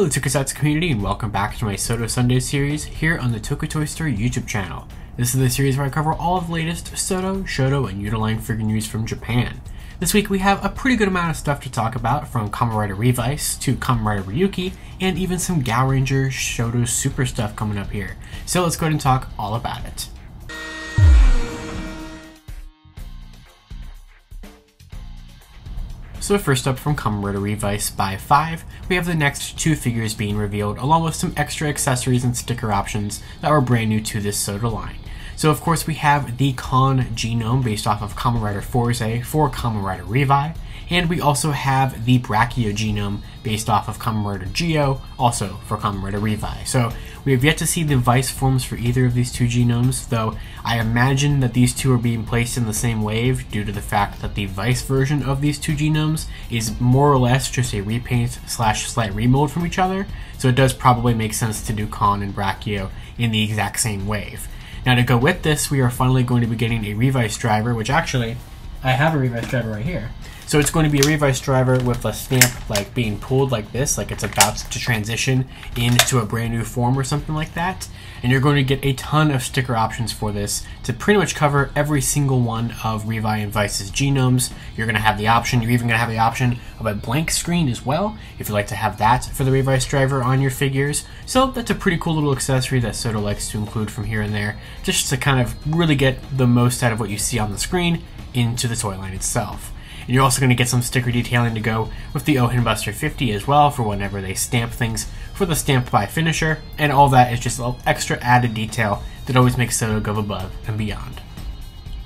Hello Tokusatsu community and welcome back to my SODO Sunday series here on the Toku Toy Story YouTube channel. This is the series where I cover all of the latest SODO, SHODO, and Uniline figure news from Japan. This week we have a pretty good amount of stuff to talk about from Kamen Rider Revice to Kamen Rider Ryuki and even some Gaoranger SHODO Super stuff coming up here. So let's go ahead and talk all about it. So first up from Kamen Rider Revice by 5, we have the next two figures being revealed along with some extra accessories and sticker options that were brand new to this SODO line. So of course we have the Kong genome based off of Kamen Rider Fourze for Kamen Rider Revi, and we also have the Brachio genome based off of Rider Zi-O, also for Rider Revi. So we have yet to see the vice forms for either of these two genomes, though I imagine that these two are being placed in the same wave due to the fact that the vice version of these two genomes is more or less just a repaint slash slight remold from each other, so it does probably make sense to do Kong and Brachio in the exact same wave. Now to go with this, we are finally going to be getting a Revice driver, which actually, I have a Revice driver right here. So it's going to be a Revice driver with a stamp like being pulled like this, like it's about to transition into a brand new form or something like that. And you're going to get a ton of sticker options for this to pretty much cover every single one of Revi and Vice's genomes. You're going to have the option, you're even going to have the option of a blank screen as well, if you'd like to have that for the Revice driver on your figures. So that's a pretty cool little accessory that SODO likes to include from here and there, just to kind of really get the most out of what you see on the screen into the toy line itself. And you're also going to get some sticker detailing to go with the Ohin Buster 50 as well for whenever they stamp things for the Stamp by finisher, and all that is just extra added detail that always makes SODO go above and beyond.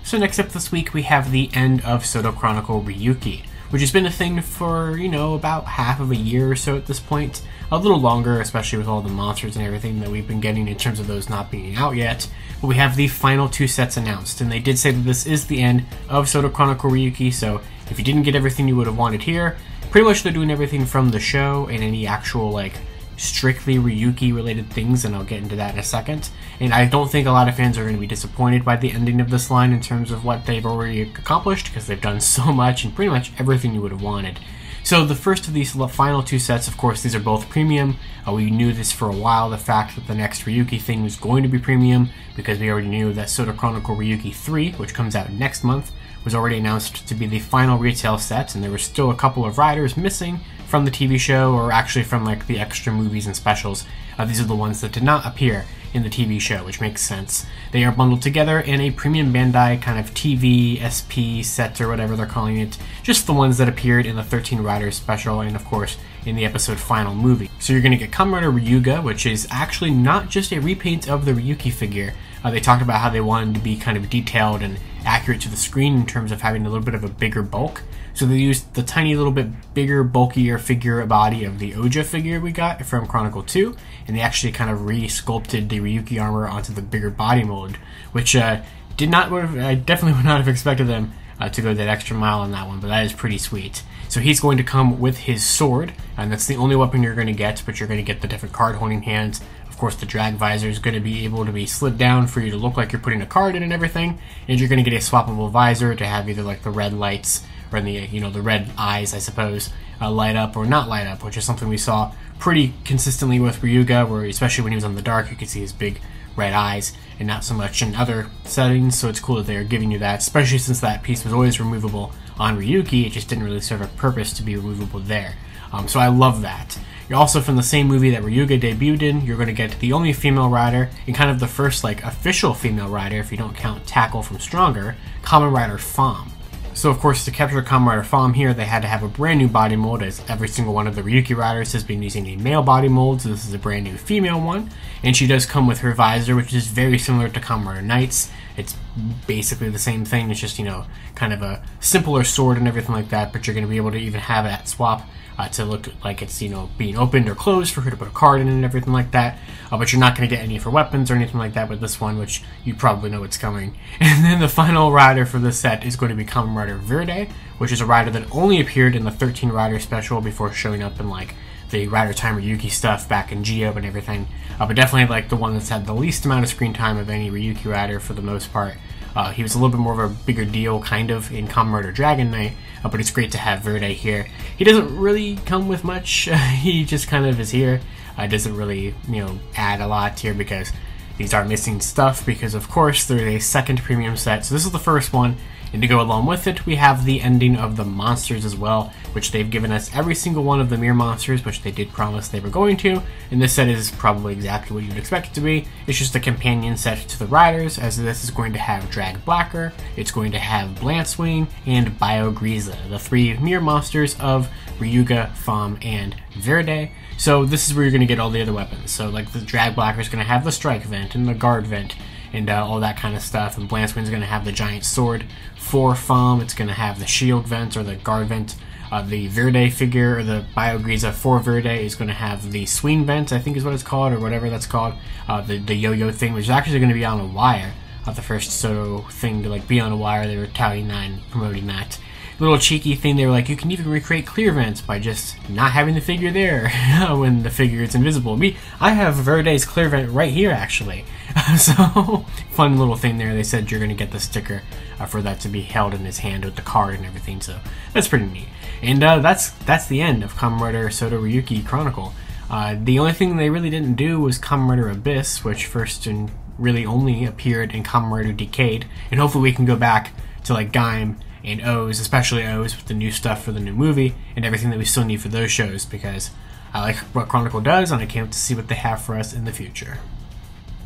So next up this week we have the end of SODO Chronicle Ryuki, which has been a thing for, you know, about half of a year or so at this point. A little longer, especially with all the monsters and everything that we've been getting in terms of those not being out yet. But we have the final two sets announced, and they did say that this is the end of SODO Chronicle Ryuki, so if you didn't get everything you would have wanted here, pretty much they're doing everything from the show and any actual, like, strictly Ryuki related things, and I'll get into that in a second. And I don't think a lot of fans are going to be disappointed by the ending of this line in terms of what they've already accomplished, because they've done so much and pretty much everything you would have wanted. So the first of these final two sets, of course, these are both premium. Uh, we knew this for a while, the fact that the next Ryuki thing was going to be premium, because we already knew that SODO Chronicle Ryuki 3, which comes out next month, was already announced to be the final retail set, and there were still a couple of riders missing from the TV show, or actually from like the extra movies and specials. Uh, these are the ones that did not appear in the TV show, which makes sense. They are bundled together in a premium Bandai kind of TV SP set or whatever they're calling it, just the ones that appeared in the 13 Riders special, and of course in the episode final movie. So you're going to get Kamen Rider Ryuga, which is actually not just a repaint of the Ryuki figure. Uh, they talked about how they wanted to be kind of detailed and accurate to the screen in terms of having a little bit of a bigger bulk. So they used the tiny little bit bigger, bulkier figure body of the Ouja figure we got from Chronicle 2, and they actually kind of re-sculpted the Ryuki armor onto the bigger body mold, which uh, did not, I definitely would not have expected them uh, to go that extra mile on that one, but that is pretty sweet. So he's going to come with his sword, and that's the only weapon you're going to get, but you're going to get the different card holding hands. Of course, the drag visor is going to be able to be slid down for you to look like you're putting a card in and everything, and you're going to get a swappable visor to have either like the red lights or the you know the red eyes, I suppose, uh, light up or not light up, which is something we saw pretty consistently with Ryuga, where especially when he was on the dark, you could see his big red eyes, and not so much in other settings. So it's cool that they're giving you that, especially since that piece was always removable on Ryuki. It just didn't really serve a purpose to be removable there. Um, so I love that. You're also from the same movie that Ryuga debuted in. You're going to get the only female rider and kind of the first like official female rider, if you don't count Tackle from Stronger, Kamen Rider Femme. So of course to capture Kamen Rider Femme here, they had to have a brand new body mold as every single one of the Ryuki riders has been using a male body mold, so this is a brand new female one. And she does come with her visor, which is very similar to Kamen Rider Knights. It's basically the same thing, it's just, you know, kind of a simpler sword and everything like that, but you're going to be able to even have that swap uh, to look like it's you know being opened or closed for her to put a card in and everything like that. Uh, but you're not going to get any for weapons or anything like that with this one, which you probably know it's coming. And then the final rider for this set is going to be Kamen Rider Verde, which is a rider that only appeared in the 13 rider special before showing up in like the Rider Time Ryuki stuff back in Zi-O and everything. Uh, but definitely like the one that's had the least amount of screen time of any Ryuki rider for the most part. Uh, he was a little bit more of a bigger deal, kind of, in Rider Dragon Knight, uh, but it's great to have Verde here. He doesn't really come with much, he just kind of is here. Uh, doesn't really, you know, add a lot here because these are missing stuff because, of course, there's a second premium set. So this is the first one, and to go along with it, we have the ending of the monsters as well, which they've given us every single one of the Mirror monsters, which they did promise they were going to. And this set is probably exactly what you'd expect it to be. It's just a companion set to the Riders, as this is going to have Drag Blacker, it's going to have Blancwing, and Biogreeza, the three Mirror monsters of Ryuga, Femme, and Verde. So this is where you're going to get all the other weapons. So like the Drag Blacker is going to have the Strike Vent and the Guard Vent and uh, all that kind of stuff. And Blancwing's going to have the giant sword for Femme. It's going to have the shield vent or the guard vent. Uh, the Verde figure, or the Biogreeza for Verde, is going to have the swing vent, I think is what it's called, or whatever that's called. Uh, the, the yo-yo thing, which is actually going to be on a wire. Uh, the first SODO thing to like be on a wire, they were touting that and promoting that little cheeky thing. They were like, you can even recreate clear vents by just not having the figure there when the figure is invisible. Me, I have Verde's clear vent right here actually. so fun little thing there. They said you're gonna get the sticker uh, for that to be held in his hand with the card and everything. So that's pretty neat. And uh, that's that's the end of Kamen Rider SODO Ryuki Chronicle. Uh, the only thing they really didn't do was Kamen Abyss, which first and really only appeared in Kamen Decade, and hopefully we can go back to like Gaim and OOO, especially OOO with the new stuff for the new movie and everything that we still need for those shows because I like what Chronicle does and I can't wait to see what they have for us in the future.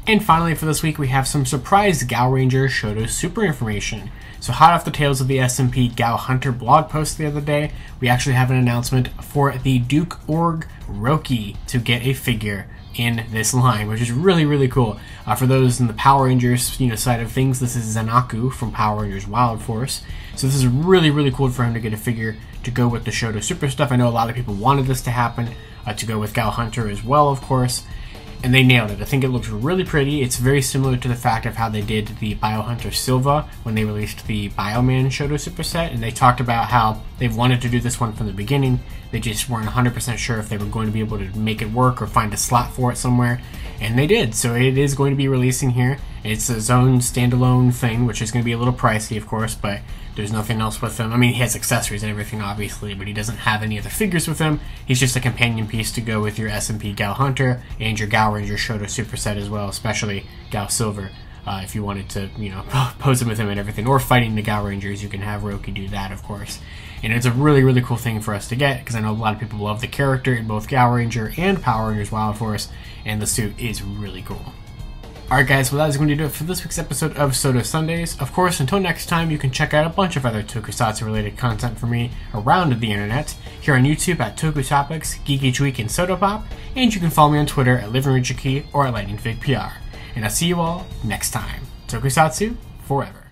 And finally, for this week, we have some surprise Gaoranger SHODO Super information. So, hot off the tails of the SMP Gao Hunter blog post the other day, we actually have an announcement for the Duke Org Rouki to get a figure in this line, which is really, really cool. Uh, for those in the Power Rangers you know, side of things, this is Zen-Aku from Power Rangers Wild Force. So this is really, really cool for him to get a figure to go with the SHODO Super stuff. I know a lot of people wanted this to happen, uh, to go with Gao Hunter as well, of course and they nailed it. I think it looks really pretty. It's very similar to the fact of how they did the Biohunter Silva when they released the Bioman SHODO Super set, and they talked about how they've wanted to do this one from the beginning. They just weren't 100% sure if they were going to be able to make it work or find a slot for it somewhere, and they did. So it is going to be releasing here. It's its own standalone thing, which is going to be a little pricey, of course, but there's nothing else with him. I mean, he has accessories and everything, obviously, but he doesn't have any other figures with him. He's just a companion piece to go with your SMP Gao Hunter and your Gao Ranger SHODO superset as well, especially Gao Silver. Uh, if you wanted to, you know, pose him with him and everything, or fighting the Gao Rangers, you can have Rouki do that, of course. And it's a really, really cool thing for us to get because I know a lot of people love the character in both Gao Ranger and Power Rangers Wild Force, and the suit is really cool. Alright guys, well that is going to do it for this week's episode of SODO Sundays. Of course, until next time, you can check out a bunch of other Tokusatsu related content from me around the internet, here on YouTube at Toku Topics, Geeky Tweak, and Soto Pop, and you can follow me on Twitter at LivingRichardKey or at LightningFigPR. And I'll see you all next time. Tokusatsu forever.